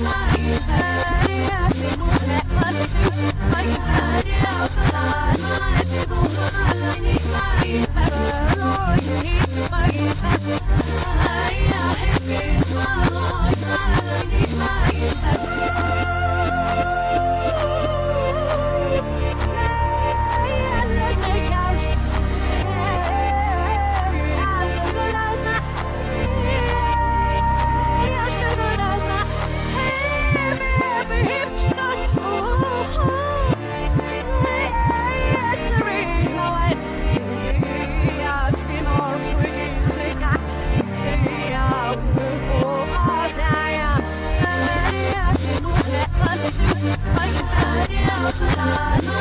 Thank life.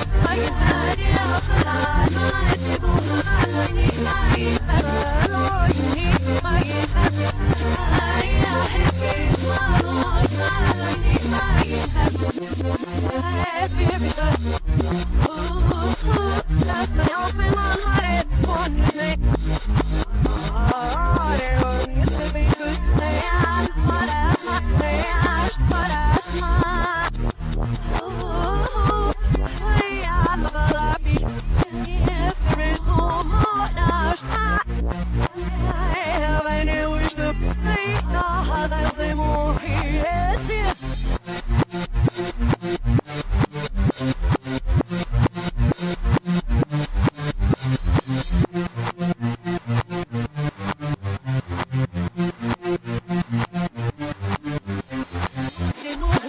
I'm